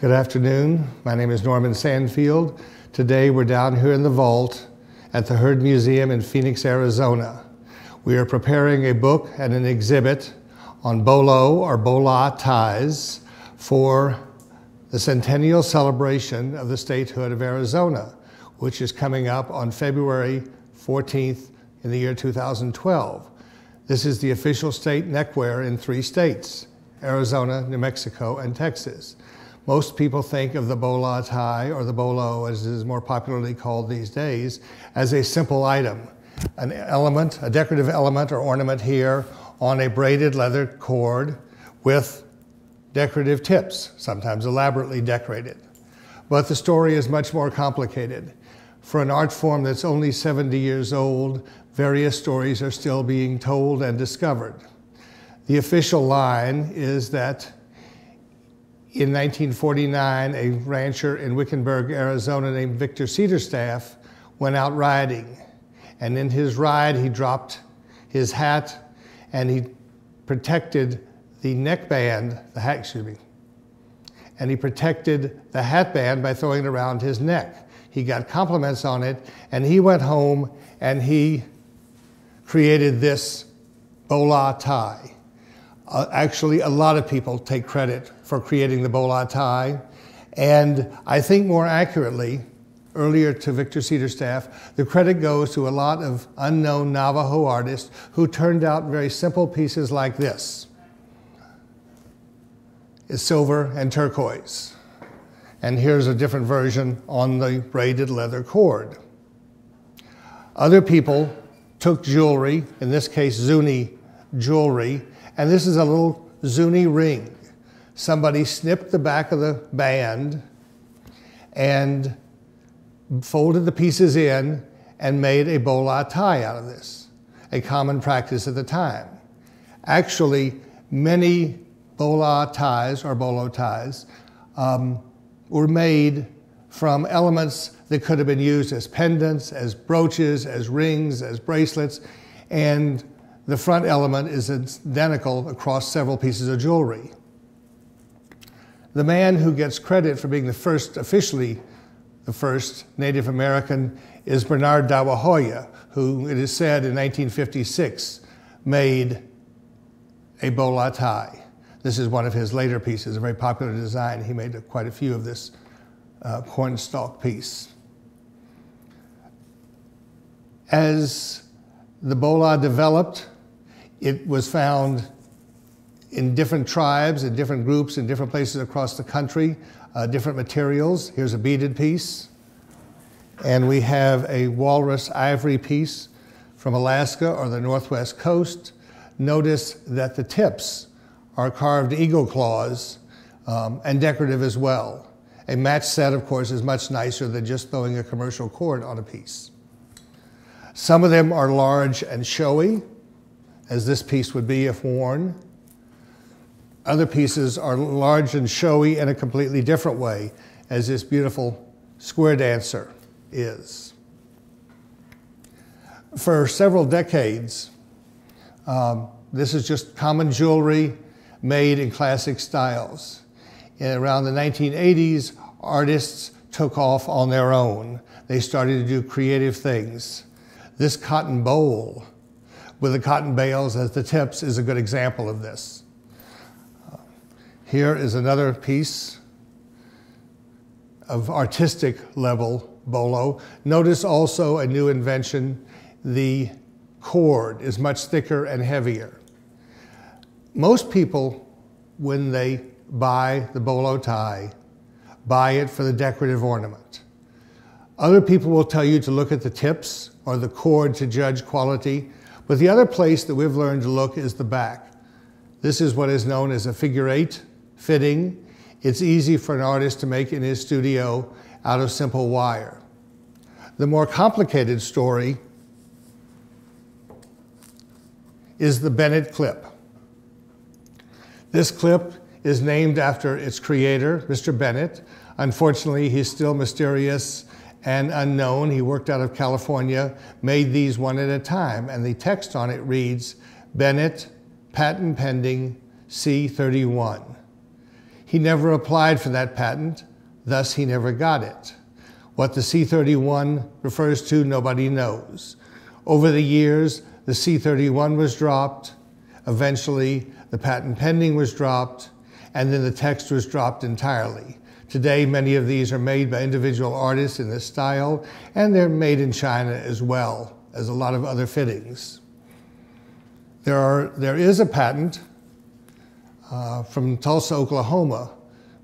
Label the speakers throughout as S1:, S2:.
S1: Good afternoon. My name is Norman Sandfield. Today we're down here in the vault at the Heard Museum in Phoenix, Arizona. We are preparing a book and an exhibit on bolo or bola ties for the centennial celebration of the statehood of Arizona, which is coming up on February 14th in the year 2012. This is the official state neckwear in three states, Arizona, New Mexico, and Texas. Most people think of the bola tie or the bolo, as it is more popularly called these days, as a simple item, an element, a decorative element or ornament here on a braided leather cord with decorative tips, sometimes elaborately decorated. But the story is much more complicated. For an art form that's only 70 years old, various stories are still being told and discovered. The official line is that in 1949, a rancher in Wickenburg, Arizona, named Victor Cedarstaff, went out riding. And in his ride, he dropped his hat and he protected the neckband, the hat, excuse me, and he protected the hat band by throwing it around his neck. He got compliments on it, and he went home and he created this bola tie. Uh, actually, a lot of people take credit for creating the bola tie. And I think more accurately, earlier to Victor Cedarstaff, the credit goes to a lot of unknown Navajo artists who turned out very simple pieces like this. It's silver and turquoise. And here's a different version on the braided leather cord. Other people took jewelry, in this case Zuni jewelry, and this is a little Zuni ring. Somebody snipped the back of the band and folded the pieces in and made a bola tie out of this, a common practice at the time. Actually, many bola ties or bolo ties um, were made from elements that could have been used as pendants, as brooches, as rings, as bracelets, and the front element is identical across several pieces of jewelry. The man who gets credit for being the first, officially the first Native American, is Bernard Dawahoya, who it is said in 1956 made a bola tie. This is one of his later pieces, a very popular design. He made quite a few of this uh, cornstalk piece. As the bola developed, it was found in different tribes, in different groups, in different places across the country, uh, different materials. Here's a beaded piece. And we have a walrus ivory piece from Alaska or the northwest coast. Notice that the tips are carved eagle claws um, and decorative as well. A match set, of course, is much nicer than just throwing a commercial cord on a piece. Some of them are large and showy, as this piece would be if worn. Other pieces are large and showy in a completely different way, as this beautiful square dancer is. For several decades, um, this is just common jewelry made in classic styles. In around the 1980s, artists took off on their own. They started to do creative things. This cotton bowl with the cotton bales as the tips is a good example of this. Here is another piece of artistic level bolo. Notice also a new invention. The cord is much thicker and heavier. Most people, when they buy the bolo tie, buy it for the decorative ornament. Other people will tell you to look at the tips or the cord to judge quality. But the other place that we've learned to look is the back. This is what is known as a figure eight fitting. It's easy for an artist to make in his studio out of simple wire. The more complicated story is the Bennett clip. This clip is named after its creator, Mr. Bennett. Unfortunately, he's still mysterious and unknown. He worked out of California, made these one at a time, and the text on it reads Bennett, patent pending, C31. He never applied for that patent, thus, he never got it. What the C31 refers to, nobody knows. Over the years, the C31 was dropped. Eventually, the patent pending was dropped, and then the text was dropped entirely. Today, many of these are made by individual artists in this style, and they're made in China as well as a lot of other fittings. There, are, there is a patent uh, from Tulsa, Oklahoma.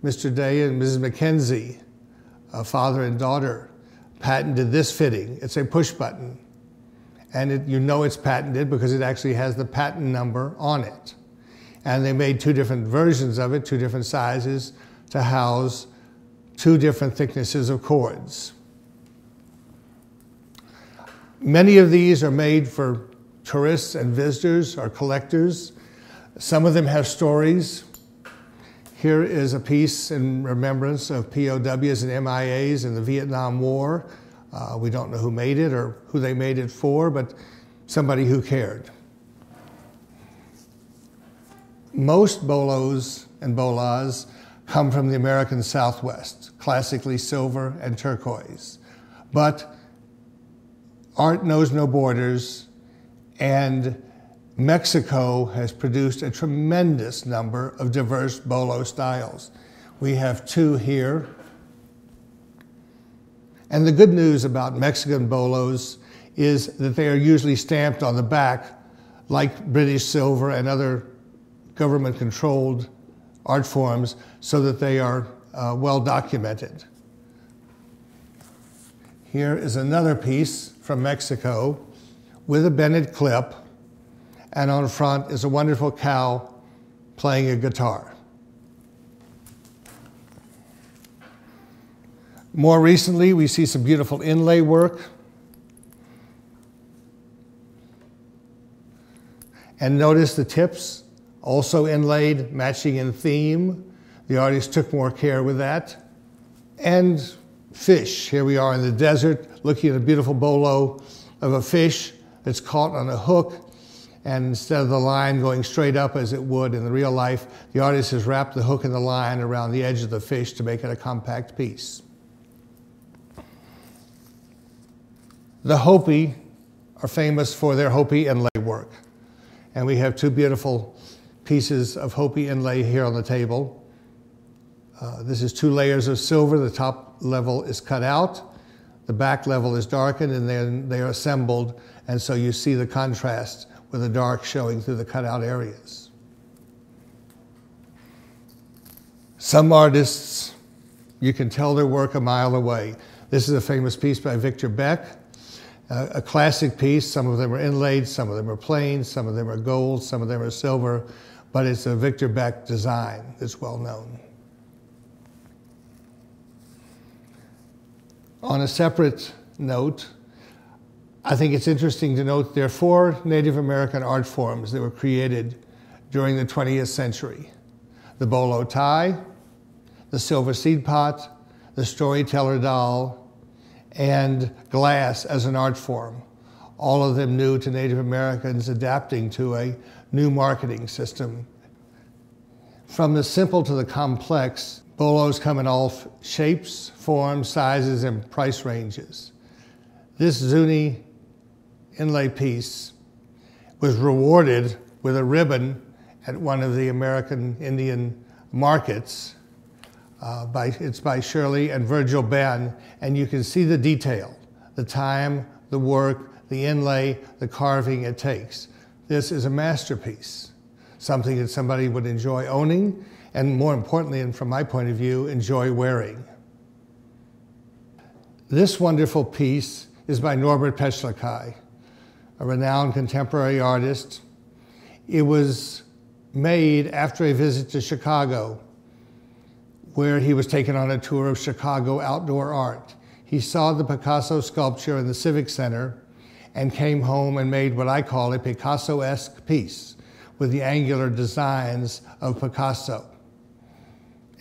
S1: Mr. Day and Mrs. McKenzie, a father and daughter, patented this fitting. It's a push button. And it, you know it's patented because it actually has the patent number on it. And they made two different versions of it, two different sizes, to house two different thicknesses of cords. Many of these are made for tourists and visitors or collectors. Some of them have stories. Here is a piece in remembrance of POWs and MIAs in the Vietnam War. Uh, we don't know who made it or who they made it for, but somebody who cared. Most bolos and bolas come from the American Southwest, classically silver and turquoise. But art knows no borders, and Mexico has produced a tremendous number of diverse bolo styles. We have two here. And the good news about Mexican bolos is that they are usually stamped on the back like British silver and other government controlled art forms so that they are uh, well documented. Here is another piece from Mexico with a Bennett clip, and on front is a wonderful cow playing a guitar. More recently, we see some beautiful inlay work. And notice the tips, also inlaid, matching in theme. The artist took more care with that. And fish. Here we are in the desert looking at a beautiful bolo of a fish that's caught on a hook. And instead of the line going straight up as it would in the real life, the artist has wrapped the hook and the line around the edge of the fish to make it a compact piece. The Hopi are famous for their Hopi inlay work. And we have two beautiful pieces of Hopi inlay here on the table. Uh, this is two layers of silver. The top level is cut out. The back level is darkened and then they are assembled. And so you see the contrast with the dark showing through the cutout areas. Some artists, you can tell their work a mile away. This is a famous piece by Victor Beck, a classic piece. Some of them are inlaid, some of them are plain, some of them are gold, some of them are silver, but it's a Victor Beck design that's well known. On a separate note, I think it's interesting to note there are four Native American art forms that were created during the 20th century the bolo tie, the silver seed pot, the storyteller doll, and glass as an art form. All of them new to Native Americans adapting to a new marketing system. From the simple to the complex, Bolos come in all shapes, forms, sizes, and price ranges. This Zuni inlay piece was rewarded with a ribbon at one of the American Indian markets. Uh, by, it's by Shirley and Virgil Benn, and you can see the detail, the time, the work, the inlay, the carving it takes. This is a masterpiece, something that somebody would enjoy owning and more importantly, and from my point of view, enjoy wearing. This wonderful piece is by Norbert Peshlakai, a renowned contemporary artist. It was made after a visit to Chicago, where he was taken on a tour of Chicago outdoor art. He saw the Picasso sculpture in the Civic Center and came home and made what I call a Picasso esque piece with the angular designs of Picasso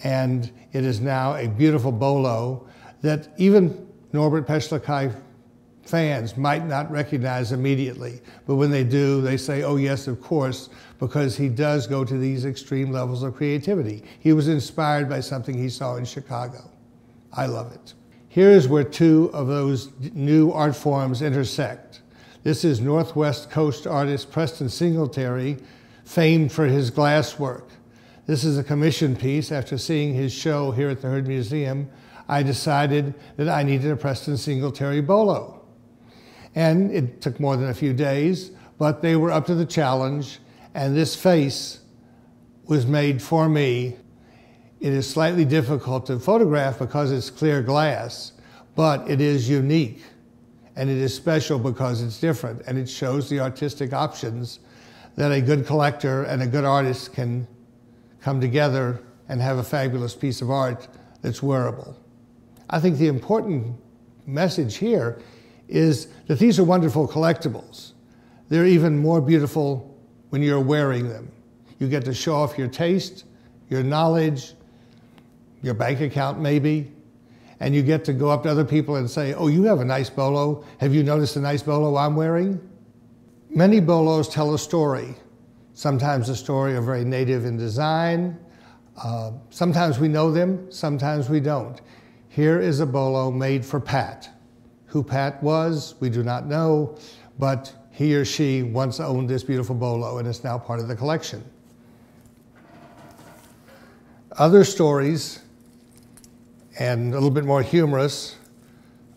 S1: and it is now a beautiful bolo that even Norbert Peshlakai fans might not recognize immediately, but when they do, they say, oh, yes, of course, because he does go to these extreme levels of creativity. He was inspired by something he saw in Chicago. I love it. Here's where two of those new art forms intersect. This is Northwest Coast artist Preston Singletary, famed for his glass work. This is a commission piece. After seeing his show here at the Heard Museum, I decided that I needed a Preston Singletary bolo. And it took more than a few days, but they were up to the challenge, and this face was made for me. It is slightly difficult to photograph because it's clear glass, but it is unique and it is special because it's different and it shows the artistic options that a good collector and a good artist can come together and have a fabulous piece of art that's wearable. I think the important message here is that these are wonderful collectibles. They're even more beautiful when you're wearing them. You get to show off your taste, your knowledge, your bank account maybe, and you get to go up to other people and say, oh, you have a nice bolo. Have you noticed the nice bolo I'm wearing? Many bolos tell a story. Sometimes the story are very native in design. Uh, sometimes we know them, sometimes we don't. Here is a bolo made for Pat. Who Pat was, we do not know, but he or she once owned this beautiful bolo and is now part of the collection. Other stories, and a little bit more humorous,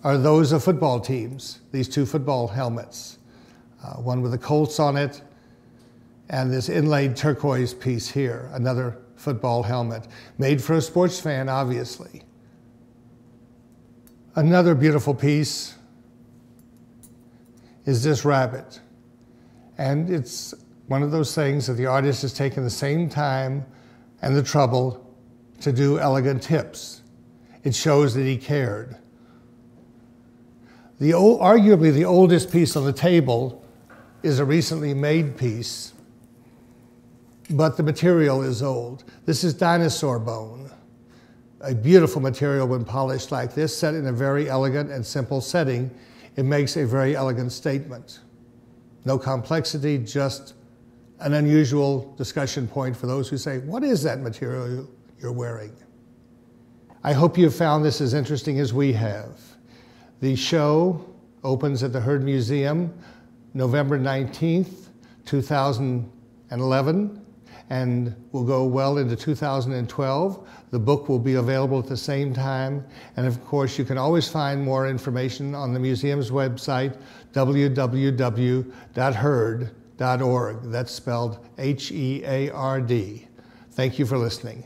S1: are those of football teams, these two football helmets. Uh, one with the Colts on it, and this inlaid turquoise piece here, another football helmet, made for a sports fan, obviously. Another beautiful piece is this rabbit. And it's one of those things that the artist has taken the same time and the trouble to do elegant tips. It shows that he cared. The old, arguably the oldest piece on the table is a recently made piece, but the material is old. This is dinosaur bone, a beautiful material when polished like this, set in a very elegant and simple setting. It makes a very elegant statement. No complexity, just an unusual discussion point for those who say, What is that material you're wearing? I hope you found this as interesting as we have. The show opens at the Heard Museum November 19th, 2011, and will go well into 2012. The book will be available at the same time. And of course, you can always find more information on the museum's website, www.heard.org. That's spelled H E A R D. Thank you for listening.